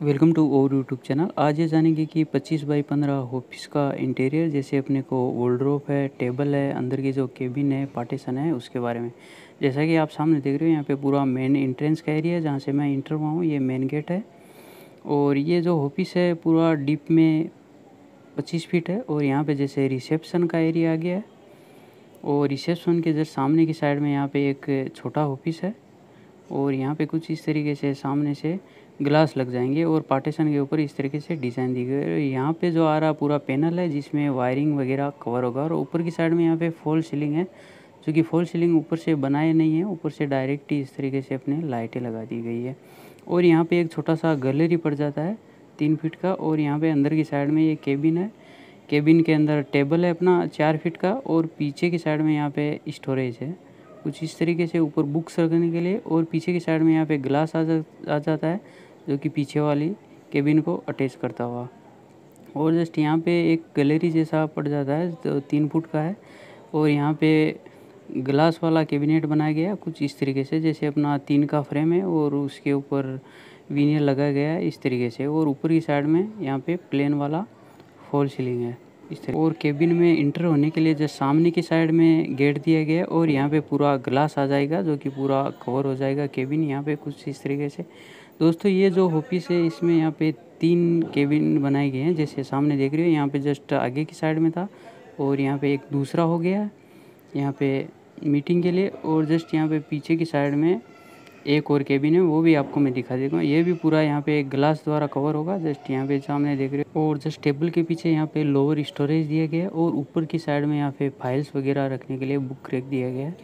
Welcome to over YouTube channel. आज ये जानेंगे कि 25 बाई 15 ऑफ़िस का इंटीरियर जैसे अपने को वोल्ड्रोप है टेबल है, अंदर की जो केबिन है पार्टीशन है, उसके बारे में। जैसा कि आप सामने देख रहे हो, यहाँ पे पूरा मेन एंट्रेंस का एरिया है, जहाँ से मैं इंटर हुआ हूँ, ये मेन गेट है। और ये जो ऑफ़िस है, पूरा डीप में पच्चीस फीट है और यहाँ पर जैसे रिसेप्शन का एरिया आ गया है। और रिसेप्शन के जस्ट सामने की साइड में यहाँ पर एक छोटा ऑफ़िस है। और यहाँ पे कुछ इस तरीके से सामने से ग्लास लग जाएँगे और पार्टीशन के ऊपर इस तरीके से डिज़ाइन दी गई है। यहाँ पे जो आ रहा पूरा पैनल है, जिसमें वायरिंग वगैरह कवर होगा और ऊपर की साइड में यहाँ पे फॉल सीलिंग है, जो कि फॉल सीलिंग ऊपर से बनाए नहीं है, ऊपर से डायरेक्ट ही इस तरीके से अपने लाइटें लगा दी गई है। और यहाँ पे एक छोटा सा गैलरी पड़ जाता है तीन फीट का और यहाँ पे अंदर की साइड में ये केबिन है। केबिन के अंदर टेबल है अपना चार फीट का और पीछे की साइड में यहाँ पे स्टोरेज है। कुछ इस तरीके से ऊपर बुक्स रखने के लिए और पीछे की साइड में यहाँ पे ग्लास आ जा, आ जाता है, जो कि पीछे वाली केबिन को अटैच करता हुआ। और जस्ट यहाँ पे एक गैलरी जैसा पड़ जाता है तो तीन फुट का है। और यहाँ पे ग्लास वाला कैबिनेट बनाया गया कुछ इस तरीके से, जैसे अपना तीन का फ्रेम है और उसके ऊपर वीनियर लगाया गया है इस तरीके से। और ऊपर की साइड में यहाँ पे प्लेन वाला फॉल सीलिंग है। इस तरह और केबिन में इंटर होने के लिए जो सामने की साइड में गेट दिया गया है और यहाँ पे पूरा ग्लास आ जाएगा जो कि पूरा कवर हो जाएगा केबिन यहाँ पे कुछ इस तरीके से। दोस्तों, ये जो ऑफ़िस है, इसमें यहाँ पे तीन केबिन बनाए गए हैं, जैसे सामने देख रहे हो, यहाँ पे जस्ट आगे की साइड में था और यहाँ पे एक दूसरा हो गया यहाँ पे मीटिंग के लिए और जस्ट यहाँ पे पीछे की साइड में एक और केबिन है, वो भी आपको मैं दिखा देता हूँ। ये भी पूरा यहाँ पे ग्लास द्वारा कवर होगा जस्ट यहाँ पे सामने देख रहे हो। और जस्ट टेबल के पीछे यहाँ पे लोअर स्टोरेज दिया गया है और ऊपर की साइड में यहाँ पे फाइल्स वगैरह रखने के लिए बुक रैक दिया गया है।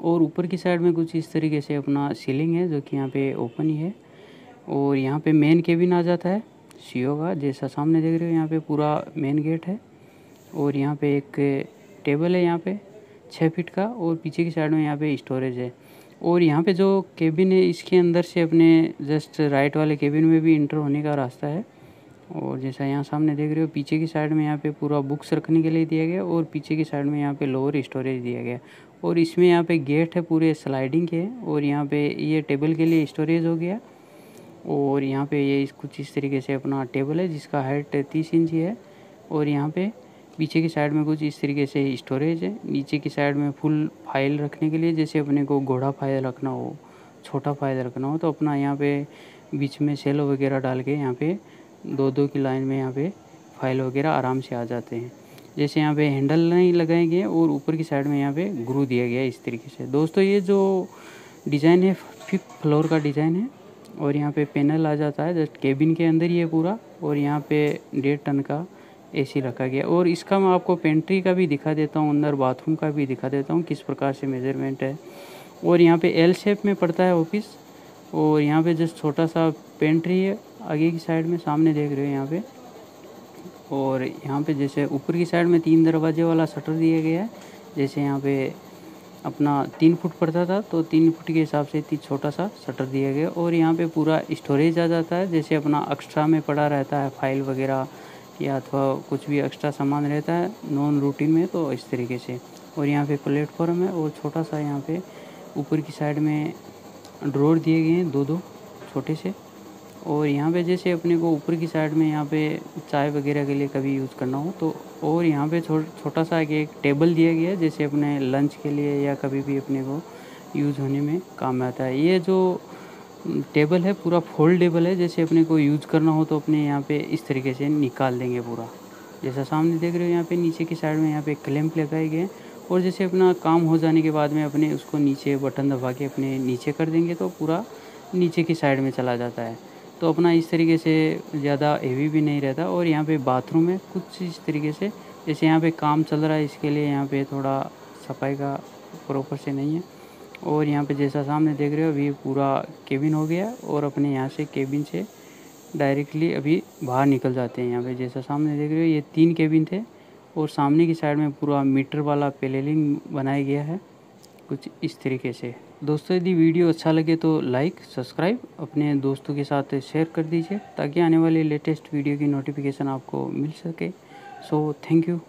और ऊपर की साइड में कुछ इस तरीके से अपना सीलिंग है, जो कि यहाँ पे ओपन ही है। और यहाँ पे मेन केबिन आ जाता है सीओ का। जैसा सामने देख रहे हो, यहाँ पे पूरा मेन गेट है। और यहाँ पे एक टेबल है यहाँ पे छः फीट का। और पीछे की साइड में यहाँ पे स्टोरेज है। और यहाँ पे जो केबिन है, इसके अंदर से अपने जस्ट राइट वाले केबिन में भी इंटर होने का रास्ता है। और जैसा यहाँ सामने देख रहे हो, पीछे की साइड में यहाँ पे पूरा बुक्स रखने के लिए दिया गया और पीछे की साइड में यहाँ पे लोअर स्टोरेज दिया गया। और इसमें यहाँ पे गेट है पूरे स्लाइडिंग के और यहाँ पे ये टेबल के लिए स्टोरेज हो गया। और यहाँ पे ये कुछ इस तरीके से अपना टेबल है जिसका हाइट तीस इंच है। और यहाँ पे पीछे की साइड में कुछ इस तरीके से स्टोरेज है। नीचे की साइड में फुल फ़ाइल रखने के लिए जैसे अपने को घोड़ा फ़ाइल रखना हो, छोटा फ़ाइल रखना हो तो अपना यहाँ पे बीच में सेलो वगैरह डाल के यहाँ पे दो दो की लाइन में यहाँ पे फ़ाइल वगैरह आराम से आ जाते हैं। जैसे यहाँ पे हैंडल नहीं लगाए गए और ऊपर की साइड में यहाँ पे ग्रू दिया गया इस तरीके से। दोस्तों, ये जो डिज़ाइन है फिफ्थ फ्लोर का डिज़ाइन है और यहाँ पे पैनल आ जाता है, जस्ट केबिन के अंदर ही है पूरा और यहाँ पे डेढ़ टन का एसी रखा गया। और इसका मैं आपको पेंट्री का भी दिखा देता हूँ, अंदर बाथरूम का भी दिखा देता हूँ, किस प्रकार से मेज़रमेंट है। और यहाँ पे एल शेप में पड़ता है ऑफ़िस और यहाँ पे जस्ट छोटा सा पेंट्री है, आगे की साइड में सामने देख रहे हो यहाँ पे। और यहाँ पे जैसे ऊपर की साइड में तीन दरवाजे वाला शटर दिया गया है, जैसे यहाँ पे अपना तीन फुट पड़ता था तो तीन फुट के हिसाब से इतनी छोटा सा शटर दिया गया। और यहाँ पे पूरा स्टोरेज आ जाता है, जैसे अपना एक्स्ट्रा में पड़ा रहता है फ़ाइल वगैरह या अथवा कुछ भी एक्स्ट्रा सामान रहता है नॉन रूटीन में तो इस तरीके से। और यहाँ पे प्लेटफॉर्म है, और छोटा सा यहाँ पे ऊपर की साइड में ड्रोर दिए गए हैं दो दो छोटे से। और यहाँ पे जैसे अपने को ऊपर की साइड में यहाँ पे चाय वगैरह के लिए कभी यूज़ करना हो तो और यहाँ पे छोटा सा एक टेबल दिया गया है, जैसे अपने लंच के लिए या कभी भी अपने को यूज़ होने में काम आता है। ये जो टेबल है, पूरा फोल्डेबल है, जैसे अपने को यूज़ करना हो तो अपने यहाँ पे इस तरीके से निकाल देंगे पूरा। जैसा सामने देख रहे हो यहाँ पे नीचे की साइड में यहाँ पे क्लैंप लगाए गए और जैसे अपना काम हो जाने के बाद में अपने उसको नीचे बटन दबा के अपने नीचे कर देंगे तो पूरा नीचे की साइड में चला जाता है। तो अपना इस तरीके से ज़्यादा हेवी भी नहीं रहता और यहाँ पे बाथरूम है कुछ इस तरीके से, जैसे यहाँ पे काम चल रहा है, इसके लिए यहाँ पे थोड़ा सफ़ाई का प्रॉपर से नहीं है। और यहाँ पे जैसा सामने देख रहे हो, अभी पूरा केबिन हो गया और अपने यहाँ से केबिन से डायरेक्टली अभी बाहर निकल जाते हैं यहाँ पे। जैसा सामने देख रहे हो, ये तीन केबिन थे और सामने की साइड में पूरा मीटर वाला पेलेलिंग बनाया गया है कुछ इस तरीके से। दोस्तों, यदि वीडियो अच्छा लगे तो लाइक सब्सक्राइब अपने दोस्तों के साथ शेयर कर दीजिए ताकि आने वाली लेटेस्ट वीडियो की नोटिफिकेशन आपको मिल सके। So thank you